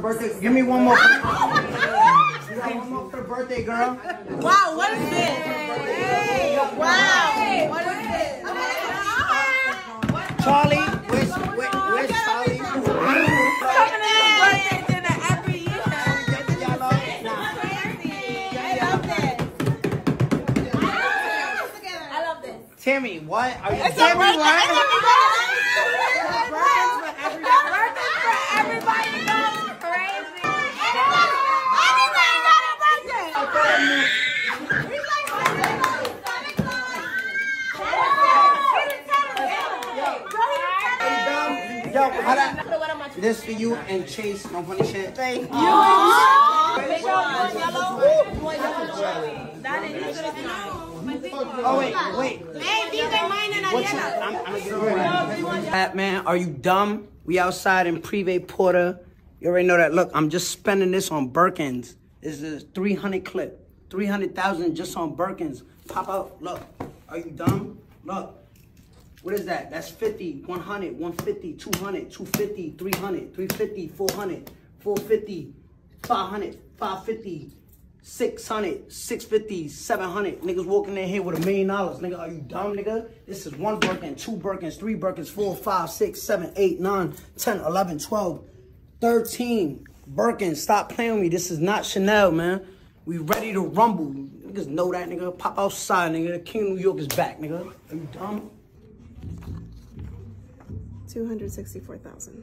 birthday. Give me one more. You got one more for the birthday, girl. Wow, what is this? Wow, what is this? Charlie, where's, where, where's Charlie? Coming in the birthday dinner every year. Y'all up? I love this. I love this. Timmy, what? Are you It's a Timmy, what? Birthdays for everybody. Birthdays for everybody. Everybody got a birthday. Yo, how that? This for you and Chase. No funny shit. Thank you. Oh wait, wait. Hey, these are mine and What's I'm, I'm gonna get over That man, are you dumb? We outside in Privé Porter. You already know that. Look, I'm just spending this on Birkins. This is a 300 clip. 300,000 just on Birkins. Pop out. Look, are you dumb? Look. What is that? That's 50, 100, 150, 200, 250, 300, 350, 400, 450, 500, 550, 600, 650, 700. Niggas walking in here with a million dollars. Nigga, are you dumb, nigga? This is one Birkin, two Birkins, three Birkins, four, five, six, seven, eight, nine, 10, 11, 12, 13 Birkins. Stop playing with me. This is not Chanel, man. We ready to rumble. Niggas know that, nigga. Pop outside, nigga. The King of New York is back, nigga. Are you dumb? 264,000.